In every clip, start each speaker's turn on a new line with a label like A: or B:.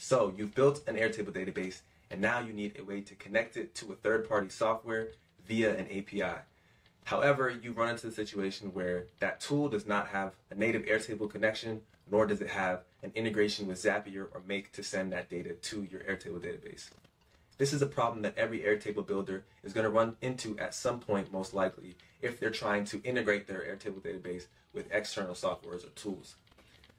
A: So you've built an Airtable database and now you need a way to connect it to a third-party software via an API. However, you run into the situation where that tool does not have a native Airtable connection, nor does it have an integration with Zapier or Make to send that data to your Airtable database. This is a problem that every Airtable builder is going to run into at some point, most likely, if they're trying to integrate their Airtable database with external softwares or tools.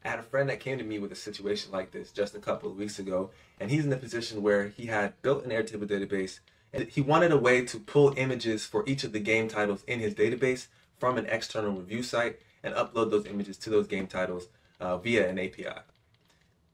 A: I had a friend that came to me with a situation like this just a couple of weeks ago, and he's in a position where he had built an Airtable database, and he wanted a way to pull images for each of the game titles in his database from an external review site and upload those images to those game titles uh, via an API.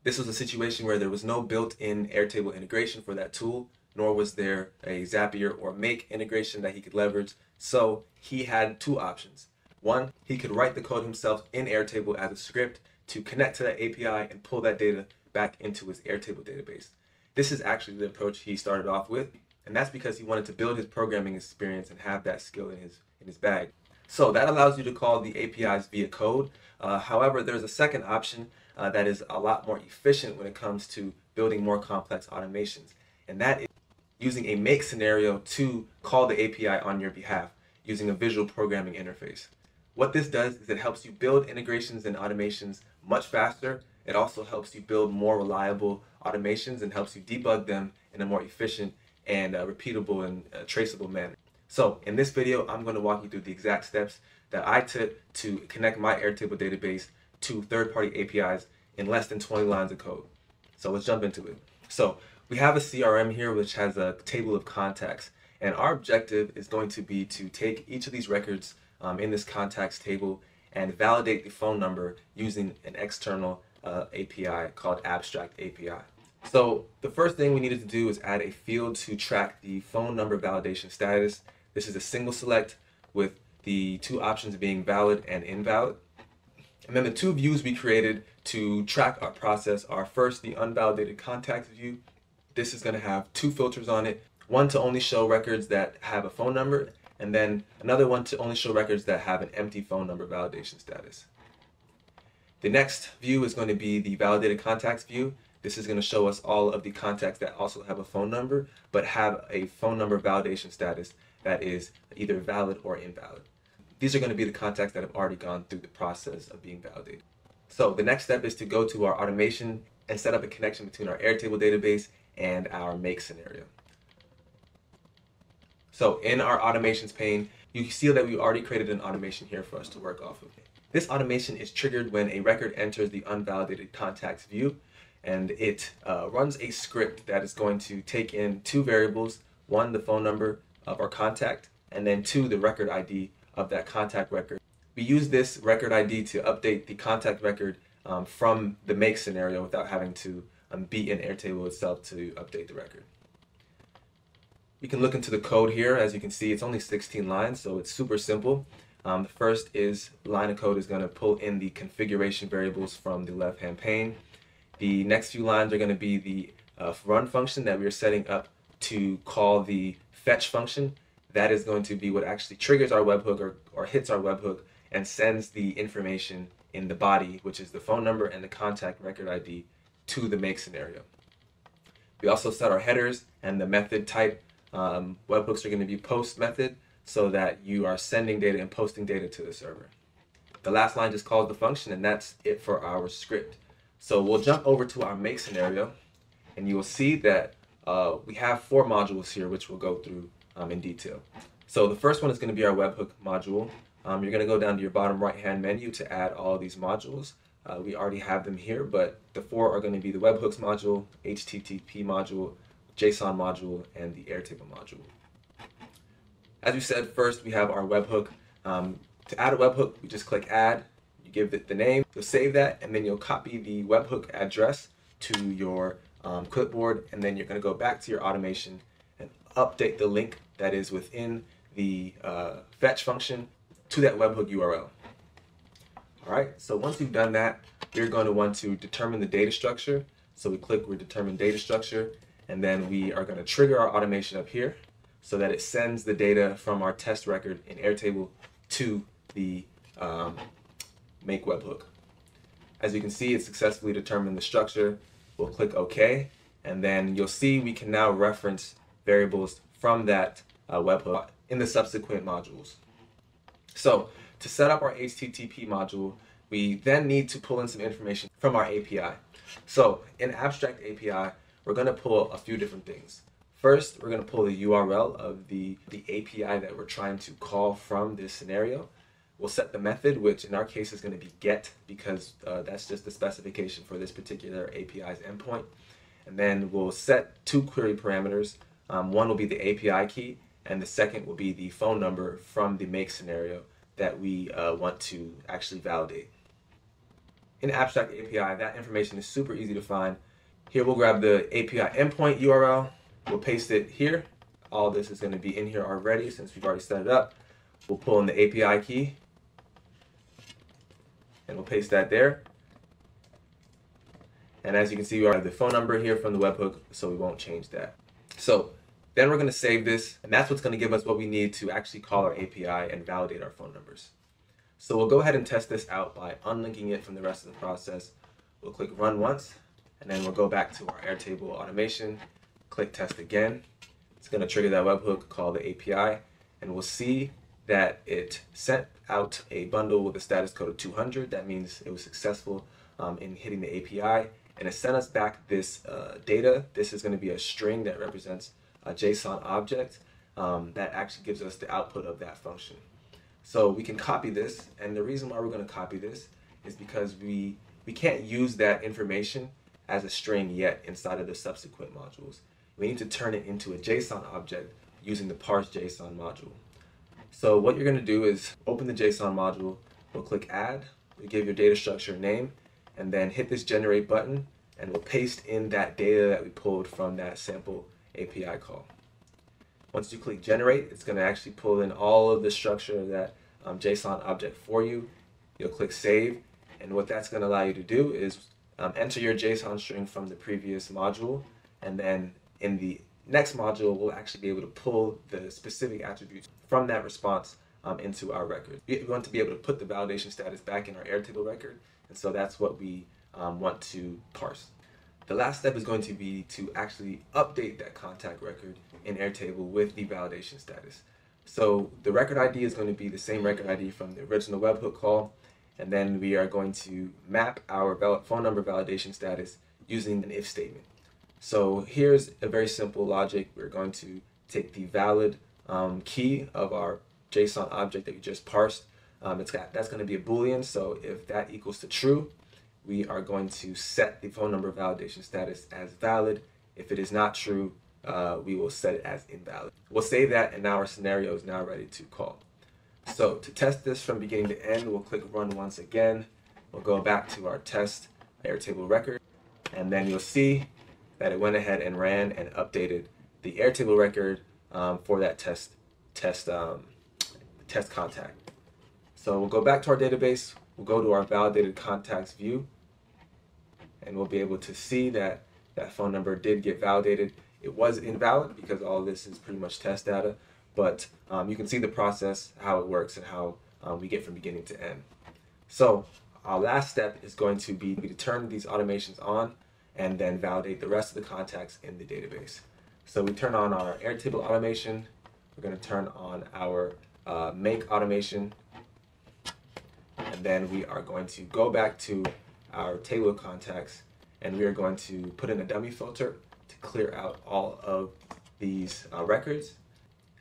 A: This was a situation where there was no built-in Airtable integration for that tool, nor was there a Zapier or Make integration that he could leverage. So he had two options. One, he could write the code himself in Airtable as a script to connect to that API and pull that data back into his Airtable database. This is actually the approach he started off with, and that's because he wanted to build his programming experience and have that skill in his in his bag. So that allows you to call the APIs via code. Uh, however, there's a second option uh, that is a lot more efficient when it comes to building more complex automations, and that is using a make scenario to call the API on your behalf using a visual programming interface. What this does is it helps you build integrations and automations much faster. It also helps you build more reliable automations and helps you debug them in a more efficient and uh, repeatable and uh, traceable manner. So in this video, I'm going to walk you through the exact steps that I took to connect my Airtable database to third-party APIs in less than 20 lines of code. So let's jump into it. So we have a CRM here which has a table of contacts and our objective is going to be to take each of these records um, in this contacts table and validate the phone number using an external uh, API called Abstract API. So the first thing we needed to do is add a field to track the phone number validation status. This is a single select with the two options being valid and invalid. And then the two views we created to track our process are first the unvalidated contacts view. This is going to have two filters on it. One to only show records that have a phone number and then another one to only show records that have an empty phone number validation status. The next view is going to be the validated contacts view. This is going to show us all of the contacts that also have a phone number, but have a phone number validation status that is either valid or invalid. These are going to be the contacts that have already gone through the process of being validated. So the next step is to go to our automation and set up a connection between our Airtable database and our make scenario. So in our automations pane, you see that we already created an automation here for us to work off of. This automation is triggered when a record enters the unvalidated contacts view and it uh, runs a script that is going to take in two variables, one, the phone number of our contact, and then two, the record ID of that contact record. We use this record ID to update the contact record um, from the make scenario without having to um, be in Airtable itself to update the record. You can look into the code here. As you can see, it's only 16 lines, so it's super simple. Um, the first is line of code is going to pull in the configuration variables from the left-hand pane. The next few lines are going to be the uh, run function that we are setting up to call the fetch function. That is going to be what actually triggers our webhook or, or hits our webhook and sends the information in the body, which is the phone number and the contact record ID, to the make scenario. We also set our headers and the method type um, webhooks are going to be post method so that you are sending data and posting data to the server. The last line just calls the function and that's it for our script. So we'll jump over to our make scenario and you will see that uh, we have four modules here which we'll go through um, in detail. So the first one is going to be our webhook module. Um, you're going to go down to your bottom right hand menu to add all these modules. Uh, we already have them here, but the four are going to be the webhooks module, HTTP module, JSON module, and the Airtable module. As we said, first we have our webhook. Um, to add a webhook, we just click add, you give it the name, you'll save that, and then you'll copy the webhook address to your um, clipboard, and then you're going to go back to your automation and update the link that is within the uh, fetch function to that webhook URL. All right, so once you've done that, you're going to want to determine the data structure. So we click we determine data structure, and then we are going to trigger our automation up here so that it sends the data from our test record in Airtable to the um, make webhook. As you can see, it successfully determined the structure We'll click OK, and then you'll see we can now reference variables from that uh, webhook in the subsequent modules. So to set up our HTTP module, we then need to pull in some information from our API. So in Abstract API, we're going to pull a few different things. First, we're going to pull the URL of the, the API that we're trying to call from this scenario. We'll set the method, which in our case is going to be get, because uh, that's just the specification for this particular API's endpoint. And then we'll set two query parameters. Um, one will be the API key, and the second will be the phone number from the make scenario that we uh, want to actually validate. In Abstract API, that information is super easy to find. Here we'll grab the API endpoint URL, we'll paste it here. All this is going to be in here already since we've already set it up. We'll pull in the API key, and we'll paste that there. And as you can see, we already have the phone number here from the webhook, so we won't change that. So then we're going to save this, and that's what's going to give us what we need to actually call our API and validate our phone numbers. So we'll go ahead and test this out by unlinking it from the rest of the process. We'll click run once, and then we'll go back to our Airtable automation, click test again. It's going to trigger that webhook called the API, and we'll see that it sent out a bundle with a status code of 200. That means it was successful um, in hitting the API, and it sent us back this uh, data. This is going to be a string that represents a JSON object um, that actually gives us the output of that function. So we can copy this, and the reason why we're going to copy this is because we, we can't use that information as a string yet inside of the subsequent modules. We need to turn it into a JSON object using the parse JSON module. So what you're going to do is open the JSON module, we'll click add, we give your data structure a name, and then hit this generate button, and we'll paste in that data that we pulled from that sample API call. Once you click generate, it's going to actually pull in all of the structure of that um, JSON object for you. You'll click save, and what that's going to allow you to do is um, enter your JSON string from the previous module, and then in the next module, we'll actually be able to pull the specific attributes from that response um, into our record. We want to be able to put the validation status back in our Airtable record, and so that's what we um, want to parse. The last step is going to be to actually update that contact record in Airtable with the validation status. So the record ID is going to be the same record ID from the original webhook call, and then we are going to map our phone number validation status using an if statement. So here's a very simple logic. We're going to take the valid um, key of our JSON object that we just parsed. Um, it's got, that's going to be a Boolean, so if that equals to true, we are going to set the phone number validation status as valid. If it is not true, uh, we will set it as invalid. We'll save that and now our scenario is now ready to call. So to test this from beginning to end, we'll click run once again. We'll go back to our test Airtable record and then you'll see that it went ahead and ran and updated the Airtable record um, for that test test um, test contact. So we'll go back to our database. We'll go to our validated contacts view and we'll be able to see that that phone number did get validated. It was invalid because all this is pretty much test data, but um, you can see the process, how it works, and how um, we get from beginning to end. So our last step is going to be to turn these automations on and then validate the rest of the contacts in the database. So we turn on our Airtable automation. We're going to turn on our uh, make automation. And then we are going to go back to our table of contacts and we are going to put in a dummy filter to clear out all of these uh, records.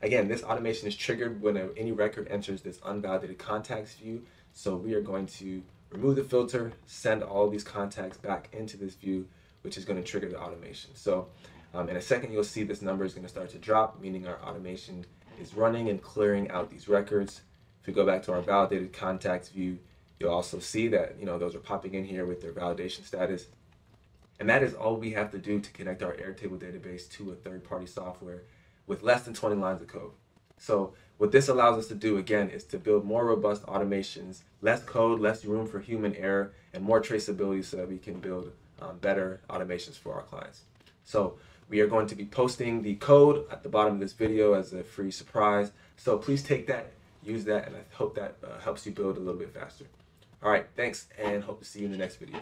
A: Again, this automation is triggered when any record enters this unvalidated contacts view. So we are going to remove the filter, send all these contacts back into this view, which is going to trigger the automation. So um, in a second, you'll see this number is going to start to drop, meaning our automation is running and clearing out these records. If we go back to our validated contacts view, You'll also see that, you know, those are popping in here with their validation status. And that is all we have to do to connect our Airtable database to a third-party software with less than 20 lines of code. So what this allows us to do, again, is to build more robust automations, less code, less room for human error, and more traceability so that we can build um, better automations for our clients. So we are going to be posting the code at the bottom of this video as a free surprise. So please take that, use that, and I hope that uh, helps you build a little bit faster. All right, thanks, and hope to see you in the next video.